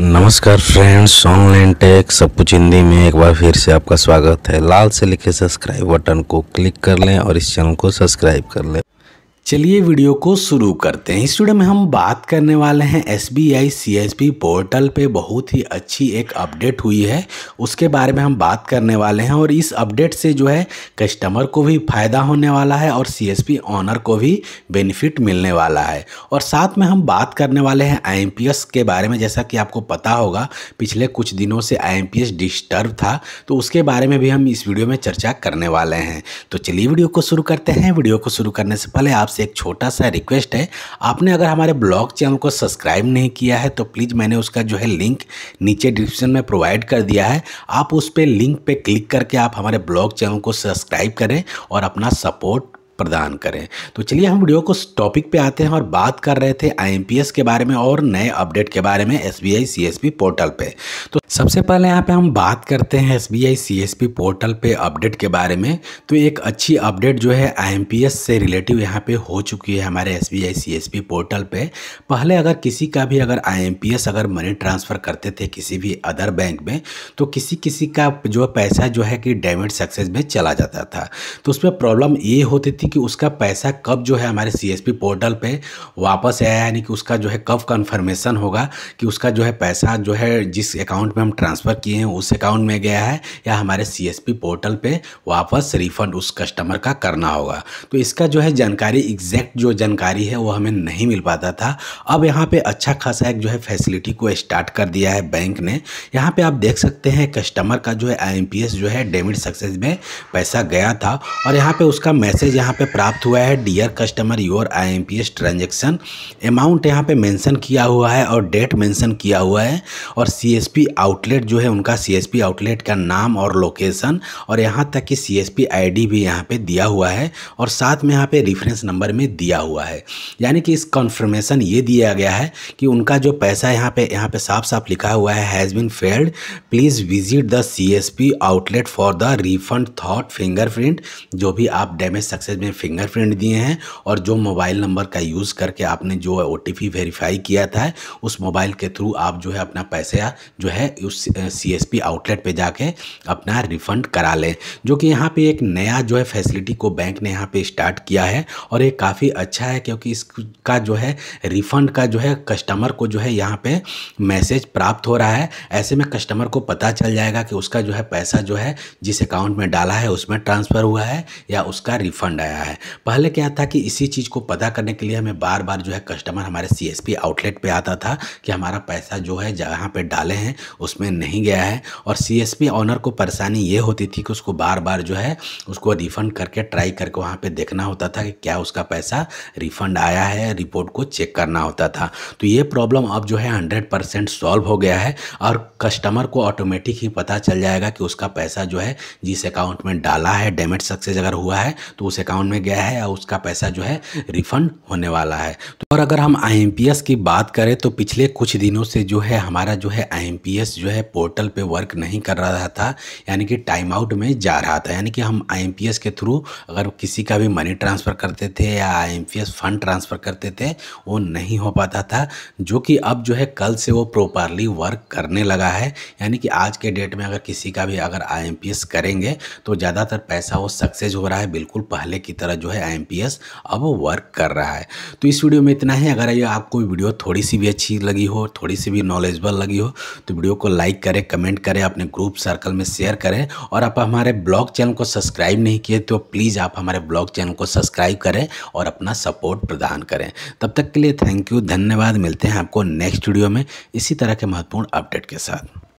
नमस्कार friends online take सब कुछ हिंदी में एक बार फिर से आपका स्वागत है। लाल से लिखे सब्सक्राइब बटन को क्लिक कर लें और इस चैनल को सब्सक्राइब कर लें। चलिए वीडियो को शुरू करते हैं। इस वीडियो में हम बात करने वाले हैं S B I C S P portal पे बहुत ही अच्छी एक अपडेट हुई है। उसके बारे में हम बात करने वाले हैं और इस अपडेट से जो है कस्टमर को भी फ़ायदा होने वाला है और सी एस पी ऑनर को भी बेनिफिट मिलने वाला है। और साथ में हम बात करने वाले हैं आई एम पी एस के बारे में। जैसा कि आपको पता होगा, पिछले कुछ दिनों से I M P S disturb था तो उसके बारे में भी हम इस वीडियो में चर्चा करने वाले हैं। तो चलिए वीडियो को शुरू करते हैं। वीडियो को शुरू करने से पहले आप आपसे एक छोटा सा रिक्वेस्ट है। आपने अगर हमारे ब्लॉग चैनल को सब्सक्राइब नहीं किया है तो प्लीज़ मैंने उसका जो है लिंक नीचे डिस्क्रिप्शन में प्रोवाइड कर दिया है। आप उस पर लिंक पर क्लिक करके आप हमारे ब्लॉग चैनल को सब्सक्राइब करें और अपना सपोर्ट प्रदान करें। तो चलिए हम वीडियो को टॉपिक पे आते हैं और बात कर रहे थे आईएमपीएस के बारे में और नए अपडेट के बारे में एसबीआई सीएसपी पोर्टल पे। तो सबसे पहले यहाँ पे हम बात करते हैं एसबीआई सीएसपी पोर्टल पे अपडेट के बारे में। तो एक अच्छी अपडेट जो है आईएमपीएस से रिलेटिव यहाँ पे हो चुकी है हमारे एसबीआई सीएसपी पोर्टल पे। पहले अगर किसी का भी अगर आईएमपीएस अगर मनी ट्रांसफ़र करते थे किसी भी अदर बैंक में तो किसी किसी का जो पैसा जो है कि डेबिट सक्सेस में चला जाता था। तो उसमें प्रॉब्लम ये होती थी कि उसका पैसा कब जो है हमारे सीएसपी पोर्टल पे वापस आया, यानी कि उसका जो है कब कन्फर्मेशन होगा कि उसका जो है पैसा जो है जिस अकाउंट में हम ट्रांसफ़र किए हैं, उस अकाउंट में गया है या हमारे सीएसपी पोर्टल पे वापस रिफ़ंड उस कस्टमर का करना होगा। तो इसका जो है जानकारी एग्जैक्ट जो जानकारी है वो हमें नहीं मिल पाता था। अब यहाँ पर अच्छा खासा एक जो है फैसिलिटी को स्टार्ट कर दिया है बैंक ने। यहाँ पर आप देख सकते हैं कस्टमर का जो है आई जो है डेबिट सक्सेस में पैसा गया था और यहाँ पर उसका मैसेज यहाँ पे प्राप्त हुआ है dear customer your IMPS transaction amount यहाँ पे मेंशन किया हुआ है और डेट मेंशन किया हुआ है और सीएसपी आउटलेट जो है उनका सीएसपी आउटलेट का नाम और लोकेशन और यहाँ तक कि सीएसपी आईडी भी यहाँ पे दिया हुआ है और साथ में यहाँ पे रेफरेंस नंबर में दिया हुआ है। यानी कि इस कन्फर्मेशन ये दिया गया है कि उनका जो पैसा यहाँ पे यहाँ पे साफ़ साफ़ लिखा हुआ है has been failed please visit the CSP outlet for the refund thought fingerprint जो भी आप डैमेज सक्सेस में फिंगरप्रिंट दिए हैं और जो मोबाइल नंबर का यूज़ करके आपने जो ओटीपी वेरीफाई किया था, उस मोबाइल के थ्रू आप जो है अपना पैसा जो है उस सीएसपी आउटलेट पे जाके अपना रिफ़ंड करा लें। जो कि यहाँ पे एक नया जो है फैसिलिटी को बैंक ने यहाँ पे स्टार्ट किया है और ये काफ़ी अच्छा है क्योंकि इसका जो है रिफ़ंड का जो है कस्टमर को जो है यहाँ पे मैसेज प्राप्त हो रहा है। ऐसे में कस्टमर को पता चल जाएगा कि उसका जो है पैसा जो है जिस अकाउंट में डाला है, उसमें ट्रांसफ़र हुआ है या उसका रिफ़ंड आया है। पहले क्या था कि इसी चीज़ को पता करने के लिए हमें बार बार जो है कस्टमर हमारे सीएसपी आउटलेट पे आता था कि हमारा पैसा जो है जहाँ पे डाले हैं, उसमें नहीं गया है। और सी ऑनर को परेशानी ये होती थी कि उसको बार बार जो है उसको रिफ़ंड करके ट्राई करके वहाँ पर देखना होता था कि क्या उसका पैसा रिफ़ंड आया है रिपोर्ट को चेक करना होता था। तो ये प्रॉब्लम अब जो है हंड्रेड परसेंट सॉल्व हो गया है और कस्टमर को ऑटोमेटिक ही पता चल जाएगा कि उसका पैसा जो है जिस अकाउंट में डाला है डेमेट सक्सेस अगर हुआ है तो उस अकाउंट में गया है या उसका पैसा जो है रिफंड होने वाला है। तो और अगर हम आईएमपीएस की बात करें तो पिछले कुछ दिनों से जो है हमारा जो है आईएमपीएस जो है पोर्टल पे वर्क नहीं कर रहा था, यानी कि टाइम आउट में जा रहा था। यानी कि हम आईएमपीएस के थ्रू अगर किसी का भी मनी ट्रांसफ़र करते थे या आईएमपीएस फंड ट्रांसफ़र करते थे, वो नहीं हो पाता था, जो कि अब जो है कल से वो प्रॉपरली वर्क करने लगा है। यानी कि आज के डेट में अगर किसी का भी अगर आईएमपीएस करेंगे तो ज़्यादातर पैसा वो सक्सेस हो रहा है, बिल्कुल पहले की तरह जो है आई अब वर्क कर रहा है। तो इस वीडियो में इतना ही। अगर ये आपको वीडियो थोड़ी सी भी अच्छी लगी हो, थोड़ी सी भी नॉलेजबल लगी हो तो वीडियो को लाइक करें कमेंट करें, अपने ग्रुप सर्कल में शेयर करें। और आप हमारे ब्लॉग चैनल को सब्सक्राइब नहीं किए तो प्लीज़ आप हमारे ब्लॉग चैनल को सब्सक्राइब करें और अपना सपोर्ट प्रदान करें। तब तक के लिए थैंक यू धन्यवाद। मिलते हैं आपको नेक्स्ट वीडियो में इसी तरह के महत्वपूर्ण अपडेट के साथ।